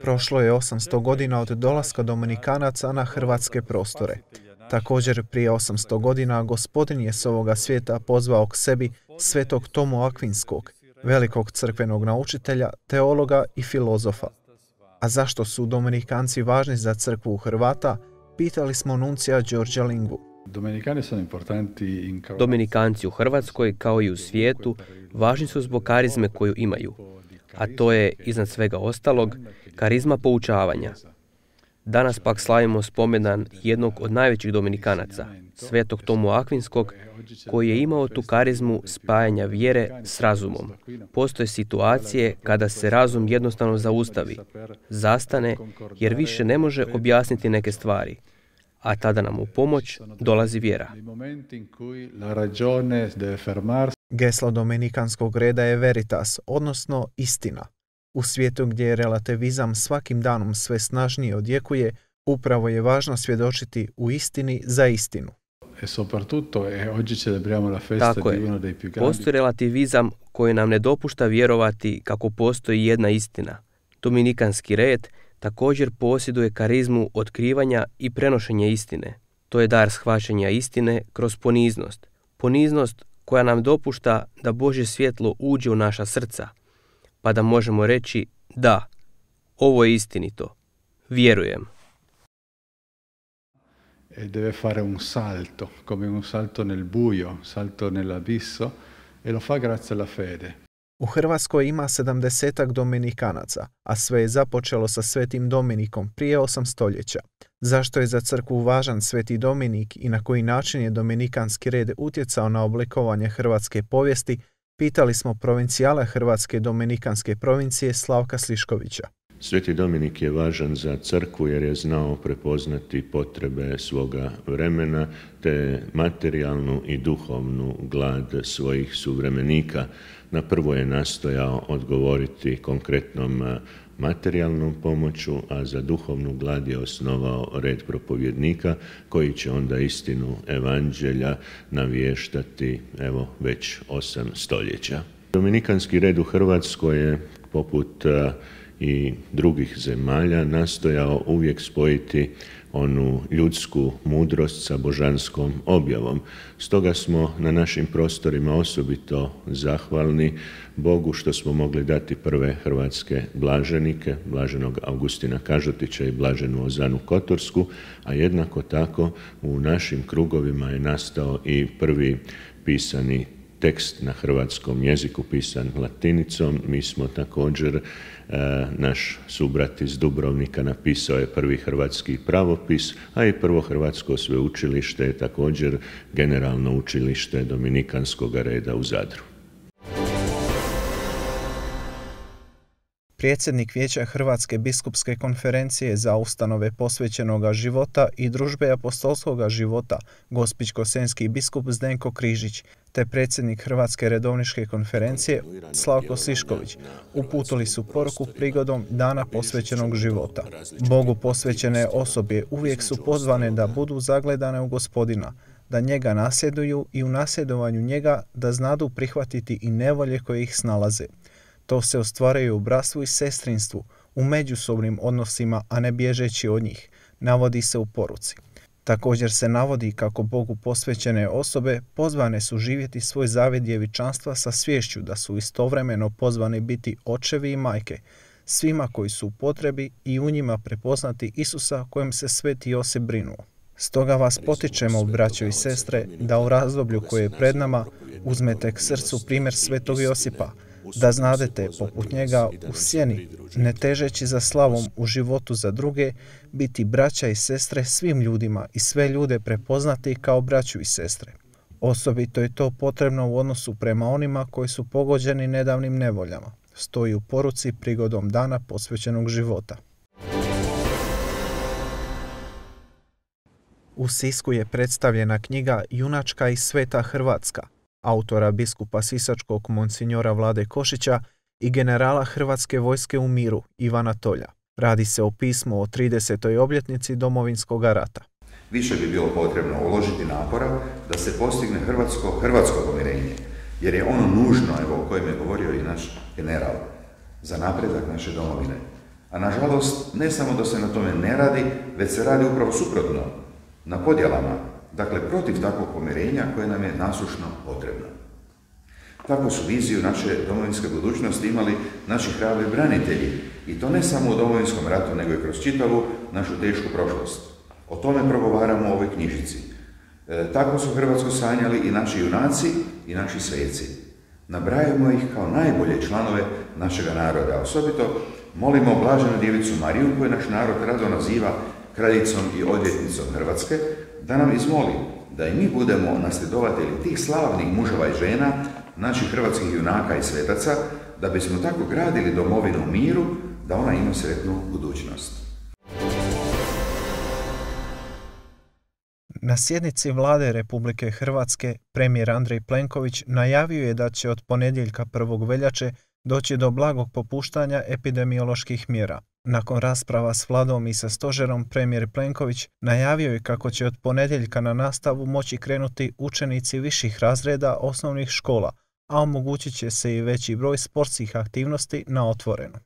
Prošlo je 800 godina od dolaska Dominikanaca na hrvatske prostore. Također prije 800 godina gospodin je s ovoga svijeta pozvao k sebi svetog Tomu Akvinskog, velikog crkvenog naučitelja, teologa i filozofa. A zašto su Dominikanci važni za crkvu Hrvata, pitali smo nuncija Đorđa Lingu. Dominikanci u Hrvatskoj, kao i u svijetu, važni su zbog karizme koju imaju, a to je, iznad svega ostalog, karizma poučavanja. Danas pak slavimo spomenan jednog od najvećih Dominikanaca, svetog Tomu Akvinskog, koji je imao tu karizmu spajanja vjere s razumom. Postoje situacije kada se razum jednostavno zaustavi, zastane, jer više ne može objasniti neke stvari, a tada nam u pomoć dolazi vjera. Geslo dominikanskog reda je veritas, odnosno istina. U svijetu gdje je relativizam svakim danom sve snažnije odjekuje, upravo je važno svjedočiti u istini za istinu. E Tako je. Postoji relativizam koji nam ne dopušta vjerovati kako postoji jedna istina. Dominikanski red također posjeduje karizmu otkrivanja i prenošenja istine. To je dar shvaćanja istine kroz poniznost. Poniznost koja nam dopušta da Božje svjetlo uđe u naša srca, pa da možemo reći da, ovo je istinito, vjerujem. E deve fare un salto, come un salto nel buio, salto nell'abisso, e lo fa grazie alla fede. U Hrvatskoj ima sedamdesetak Dominikanaca, a sve je započelo sa Svetim Dominikom prije osam stoljeća. Zašto je za crkvu važan Sveti Dominik i na koji način je Dominikanski red utjecao na oblikovanje hrvatske povijesti, pitali smo provincijala Hrvatske Dominikanske provincije Slavka Sliškovića. Sveti Dominik je važan za crkvu jer je znao prepoznati potrebe svoga vremena te materijalnu i duhovnu glad svojih suvremenika. Na prvo je nastojao odgovoriti konkretnom materijalnom pomoću, a za duhovnu glad je osnovao red propovjednika koji će onda istinu evanđelja navještati evo već osam stoljeća. Dominikanski red u Hrvatskoj je poput i drugih zemalja nastojao uvijek spojiti onu ljudsku mudrost sa božanskom objavom. Stoga smo na našim prostorima osobito zahvalni Bogu što smo mogli dati prve hrvatske blaženike, blaženog Augustina Kažutića i blaženu Ozanu Kotorsku, a jednako tako u našim krugovima je nastao i prvi pisani tekst na hrvatskom jeziku pisan latinicom. Mi smo također, e, naš subrat iz Dubrovnika napisao je prvi hrvatski pravopis, a i prvo hrvatsko sveučilište je također generalno učilište Dominikanskog reda u Zadru. Predsjednik Vijeća Hrvatske biskupske konferencije za ustanove posvećenoga života i družbe apostolskoga života, gospić-kosenski biskup Zdenko Križić, te predsjednik Hrvatske redovničke konferencije Slavko Sišković uputili su poruku prigodom Dana posvećenog života. Bogu posvećene osobe uvijek su pozvane da budu zagledane u gospodina, da njega nasjeduju i u nasjedovanju njega da znadu prihvatiti i nevolje koje ih snalaze. To se ostvaruje u bratstvu i sestrinstvu, u međusobnim odnosima, a ne bježeći od njih, navodi se u poruci. Također se navodi kako Bogu posvećene osobe pozvane su živjeti svoj zavjet djevičanstva sa svješću da su istovremeno pozvani biti očevi i majke, svima koji su u potrebi i u njima prepoznati Isusa kojem se sveti Josip brinuo. Stoga vas potičemo, braćo i sestre, da u razdoblju koje je pred nama uzmete k srcu primjer svetog Josipa, da znadete poput njega u sjeni, ne težeći za slavom u životu za druge, biti braća i sestre svim ljudima i sve ljude prepoznati kao braću i sestre. Osobito je to potrebno u odnosu prema onima koji su pogođeni nedavnim nevoljama. Stoji u poruci prigodom dana posvećenog života. U Sisku je predstavljena knjiga Junačka i sveta Hrvatska, autora biskupa Sisačkog monsinjora Vlade Košića i generala Hrvatske vojske u miru Ivana Tolja. Radi se o pismu o 30. obljetnici domovinskog rata. Više bi bilo potrebno uložiti napora da se postigne hrvatsko, hrvatsko pomirenje, jer je ono nužno, evo o kojem je govorio i naš general, za napredak naše domovine. A nažalost, ne samo da se na tome ne radi, već se radi upravo suprotno, na podjelama, dakle protiv takvog pomirenja koje nam je nasušno potrebno. Tako su viziju naše domovinske budućnosti imali naši hrabri branitelji, i to ne samo u domovinskom ratu, nego i kroz čitavu našu tešku prošlost. O tome progovaramo u ovoj knjižici. E, tako su Hrvatsku sanjali i naši junaci i naši sveci. Nabrajamo ih kao najbolje članove našega naroda. Osobito molimo Blaženu djevicu Mariju, koju naš narod rado naziva kraljicom i odvjetnicom Hrvatske, da nam izmoli da i mi budemo nasljedovatelji tih slavnih muževa i žena, naših hrvatskih junaka i svetaca, da bismo tako gradili domovinu u miru, da ona ima sretnu budućnost. Na sjednici vlade Republike Hrvatske premijer Andrej Plenković najavio je da će od ponedjeljka 1. veljače doći do blagog popuštanja epidemioloških mjera. Nakon rasprava s vladom i sa stožerom, premijer Plenković najavio je kako će od ponedjeljka na nastavu moći krenuti učenici viših razreda osnovnih škola, a omogućit će se i veći broj sportskih aktivnosti na otvorenom.